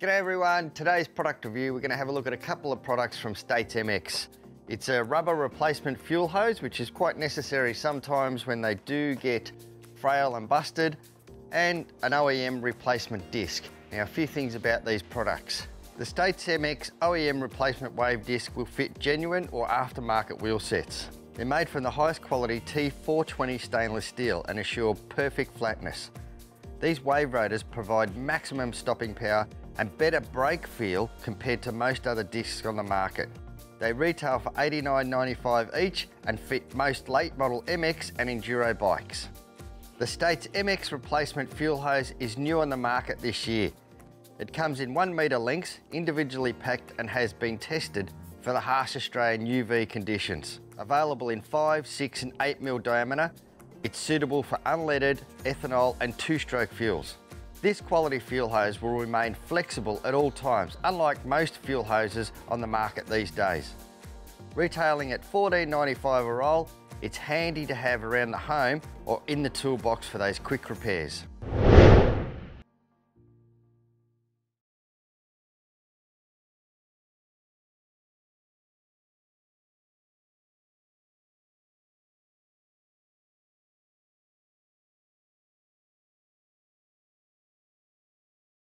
G'day everyone, today's product review we're going to have a look at a couple of products from States MX. It's a rubber replacement fuel hose which is quite necessary sometimes when they do get frail and busted and an OEM replacement disc. Now a few things about these products. The States MX OEM replacement wave disc will fit genuine or aftermarket wheel sets. They're made from the highest quality T420 stainless steel and assure perfect flatness. These wave rotors provide maximum stopping power and better brake feel compared to most other discs on the market. They retail for $89.95 each and fit most late model MX and Enduro bikes. The States MX replacement fuel hose is new on the market this year. It comes in one metre lengths, individually packed and has been tested for the harsh Australian UV conditions. Available in 5, 6 and 8 mil diameter, it's suitable for unleaded, ethanol and two-stroke fuels. This quality fuel hose will remain flexible at all times, unlike most fuel hoses on the market these days. Retailing at $14.95 a roll, it's handy to have around the home or in the toolbox for those quick repairs.